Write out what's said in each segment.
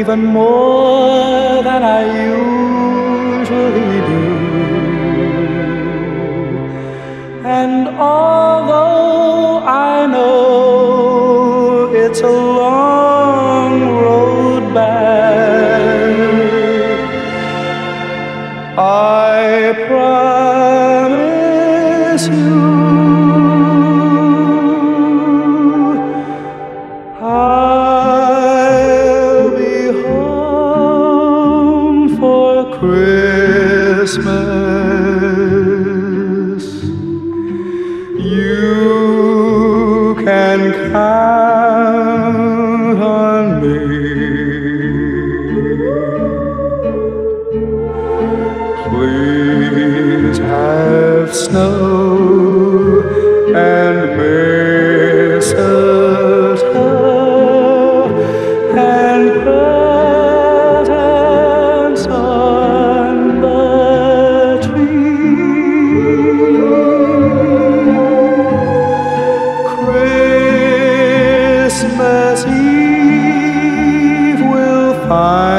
even more than I usually do. And although I know it's a long road back, I promise you. Christmas. You can count will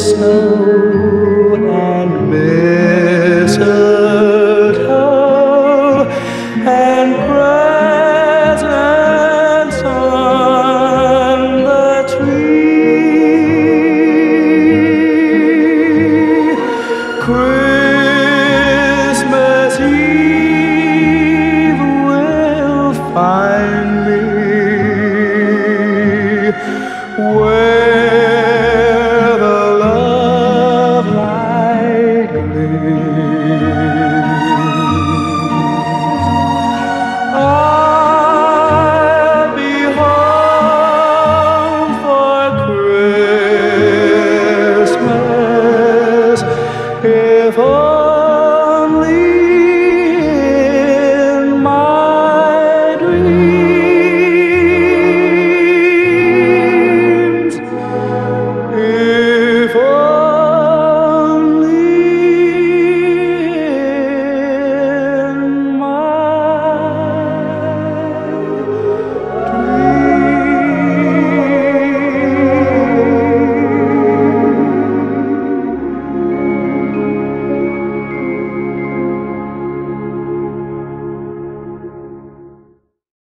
snow and mistletoe and presents on the tree. Christmas Eve will find me 风。